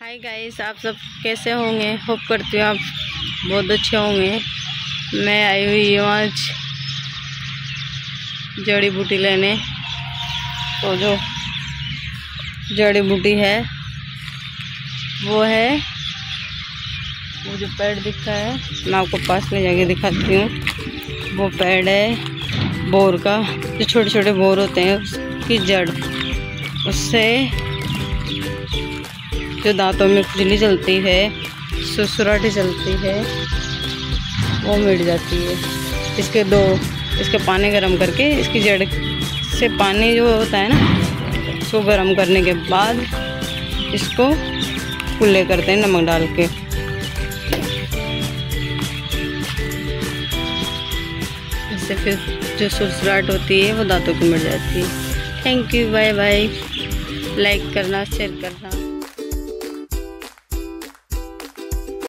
Hi guys आप सब कैसे होंगे? होप करती हूँ आप बहुत अच्छे होंगे। मैं आई हुई हूँ आज जड़ी बूटी लेने। तो जो जड़ी बूटी है, वो है, वो जो पेड़ दिख है, मैं आपको पास में जाके दिखाती हूँ। वो पेड़ है, बोर का। जो छोटे छोटे बोर होते हैं, उसकी जड़, उससे जो दांतों में खुजली चलती है सुसुराटी चलती है, वो मिट जाती है। इसके दो, इसके पानी गर्म करके इसकी जड़ से पानी जो होता है ना, उसको गर्म करने के बाद इसको कुल्ले करते हैं नमक डाल के। इससे फिर जो सुसराहट होती है, वो दांतों की मिट जाती है। Thank you bye bye like करना शेयर करना।